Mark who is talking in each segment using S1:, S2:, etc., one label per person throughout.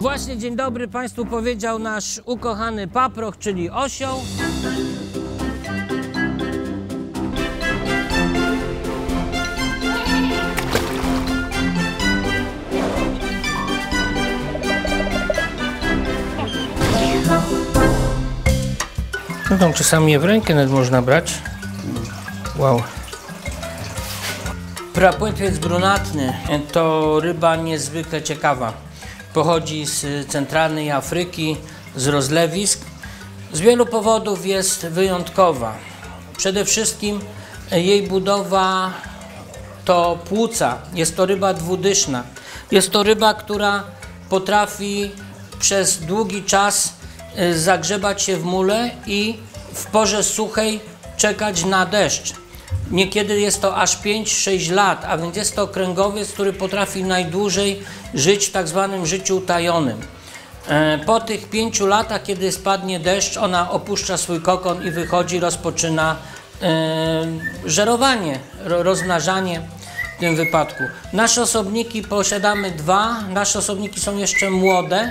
S1: Właśnie dzień dobry Państwu powiedział nasz ukochany paproch, czyli osioł. No tam czasami je w rękę nawet można brać. Wow. Prapłetwiec brunatny to ryba niezwykle ciekawa. Pochodzi z centralnej Afryki, z rozlewisk. Z wielu powodów jest wyjątkowa. Przede wszystkim jej budowa to płuca. Jest to ryba dwudyszna. Jest to ryba, która potrafi przez długi czas y, zagrzebać się w mule i w porze suchej czekać na deszcz. Niekiedy jest to aż 5-6 lat, a więc jest to kręgowiec, który potrafi najdłużej żyć w tak zwanym życiu utajonym. E, Po tych pięciu latach, kiedy spadnie deszcz, ona opuszcza swój kokon i wychodzi, rozpoczyna e, żerowanie, ro- rozmnażanie w tym wypadku. Nasze osobniki posiadamy dwa, nasze osobniki są jeszcze młode,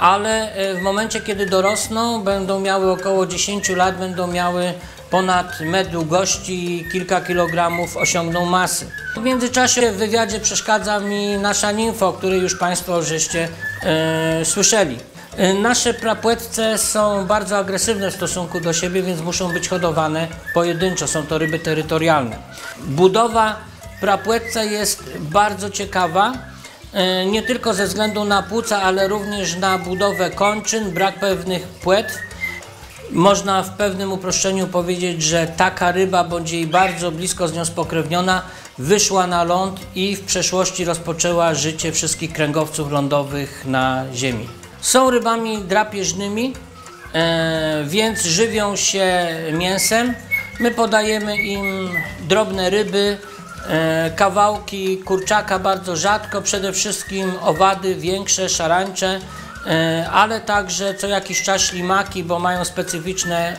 S1: ale e, w momencie, kiedy dorosną, będą miały około 10 lat, będą miały ponad metr długości i kilka kilogramów osiągną masy. W międzyczasie w wywiadzie przeszkadza mi nasza nimfa, o której już Państwo żeście e, słyszeli. E, Nasze prapłetce są bardzo agresywne w stosunku do siebie, więc muszą być hodowane pojedynczo. Są to ryby terytorialne. Budowa prapłetce jest bardzo ciekawa. E, Nie tylko ze względu na płuca, ale również na budowę kończyn, brak pewnych płetw. Można w pewnym uproszczeniu powiedzieć, że taka ryba, bądź jej bardzo blisko z nią spokrewniona, wyszła na ląd i w przeszłości rozpoczęła życie wszystkich kręgowców lądowych na Ziemi. Są rybami drapieżnymi, e, więc żywią się mięsem. My podajemy im drobne ryby, e, kawałki kurczaka bardzo rzadko, przede wszystkim owady większe, szarańcze, E, ale także co jakiś czas ślimaki, bo mają specyficzne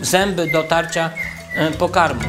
S1: zęby do tarcia pokarmu.